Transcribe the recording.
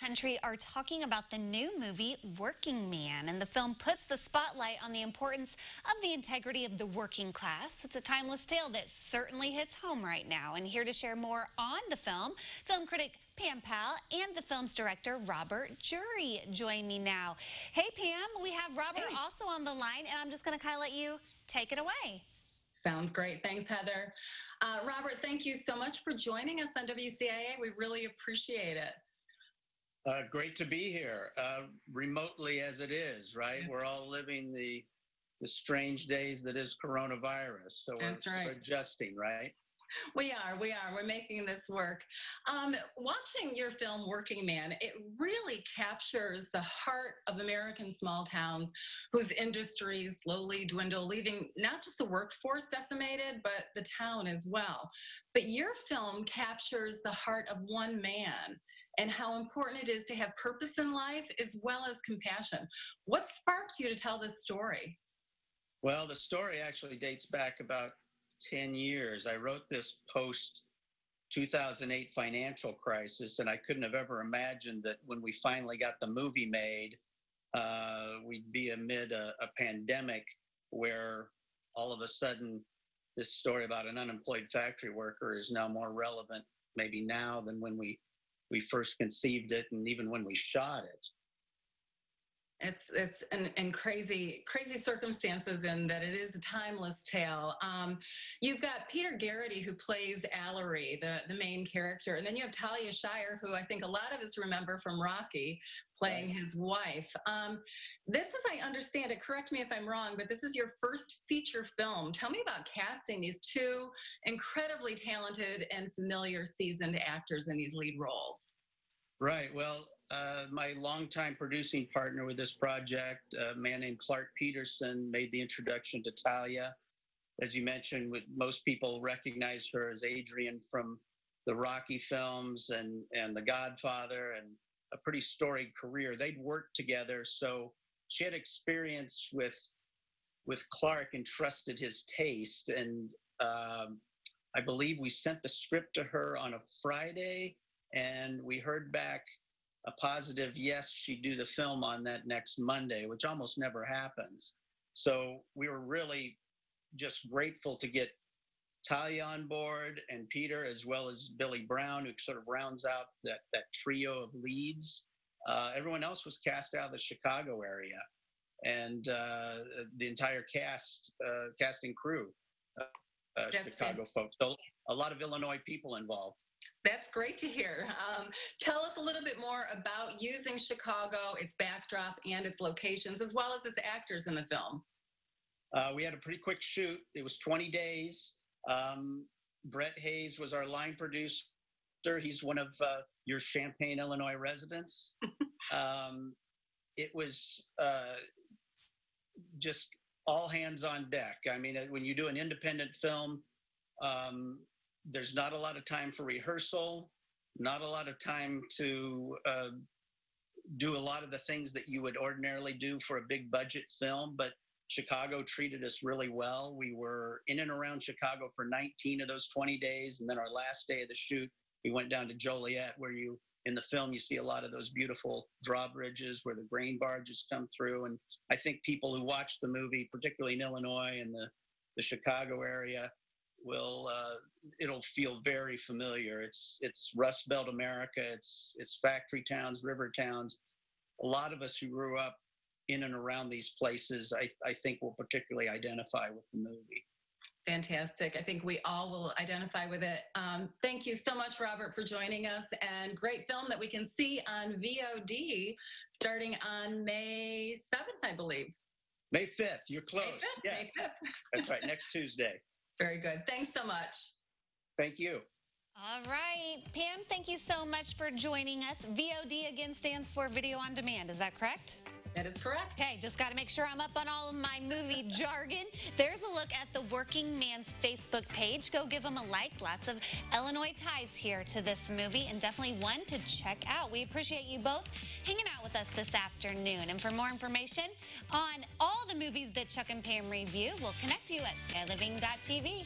country are talking about the new movie Working Man, and the film puts the spotlight on the importance of the integrity of the working class. It's a timeless tale that certainly hits home right now. And here to share more on the film, film critic Pam Powell and the film's director Robert Jury join me now. Hey Pam, we have Robert hey. also on the line, and I'm just going to kind of let you take it away. Sounds great. Thanks, Heather. Uh, Robert, thank you so much for joining us on WCIA. We really appreciate it. Uh, great to be here, uh, remotely as it is, right? We're all living the the strange days that is coronavirus. So we're, right. we're adjusting, right? We are, we are. We're making this work. Um, watching your film Working Man, it really captures the heart of American small towns whose industries slowly dwindle, leaving not just the workforce decimated, but the town as well. But your film captures the heart of one man and how important it is to have purpose in life as well as compassion. What sparked you to tell this story? Well, the story actually dates back about 10 years. I wrote this post 2008 financial crisis, and I couldn't have ever imagined that when we finally got the movie made, uh, we'd be amid a, a pandemic where all of a sudden this story about an unemployed factory worker is now more relevant maybe now than when we we first conceived it and even when we shot it it's it's and and crazy crazy circumstances in that it is a timeless tale. Um, you've got Peter Gerety who plays Allery, the the main character, and then you have Talia Shire, who I think a lot of us remember from Rocky, playing right. his wife. Um, this, as I understand it, correct me if I'm wrong, but this is your first feature film. Tell me about casting these two incredibly talented and familiar seasoned actors in these lead roles. Right. Well, uh, my longtime producing partner with this project, a man named Clark Peterson, made the introduction to Talia. As you mentioned, most people recognize her as Adrian from the Rocky films and, and The Godfather and a pretty storied career. They'd worked together, so she had experience with with Clark and trusted his taste. And um, I believe we sent the script to her on a Friday, and we heard back a positive yes, she'd do the film on that next Monday, which almost never happens. So we were really just grateful to get Talia on board and Peter, as well as Billy Brown, who sort of rounds out that, that trio of leads. Uh, everyone else was cast out of the Chicago area, and uh, the entire cast, uh, casting crew, uh, uh, Chicago good. folks. So a lot of Illinois people involved. That's great to hear. Um, tell us a little bit more about using Chicago, its backdrop, and its locations, as well as its actors in the film. Uh, we had a pretty quick shoot. It was 20 days. Um, Brett Hayes was our line producer. He's one of uh, your Champaign, Illinois residents. um, it was uh, just all hands on deck. I mean, when you do an independent film, um, there's not a lot of time for rehearsal, not a lot of time to uh, do a lot of the things that you would ordinarily do for a big budget film. But Chicago treated us really well. We were in and around Chicago for 19 of those 20 days. And then our last day of the shoot, we went down to Joliet, where you, in the film, you see a lot of those beautiful drawbridges where the grain barges come through. And I think people who watch the movie, particularly in Illinois and the, the Chicago area, will uh, it'll feel very familiar. It's it's Rust Belt America. It's it's factory towns, river towns. A lot of us who grew up in and around these places, I, I think will particularly identify with the movie. Fantastic. I think we all will identify with it. Um, thank you so much, Robert, for joining us. And great film that we can see on VOD starting on May 7th, I believe. May 5th. You're close. May 5th, yes. May 5th. That's right. Next Tuesday. Very good. Thanks so much. Thank you. All right. Pam, thank you so much for joining us. VOD again stands for Video on Demand. Is that correct? That is correct. Hey, just got to make sure I'm up on all of my movie jargon. There's a look at the Working Man's Facebook page. Go give them a like. Lots of Illinois ties here to this movie, and definitely one to check out. We appreciate you both hanging out with us this afternoon. And for more information on all the movies that Chuck and Pam review, we'll connect you at ciLiving.tv.